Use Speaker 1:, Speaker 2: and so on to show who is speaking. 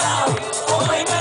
Speaker 1: Oh, my God.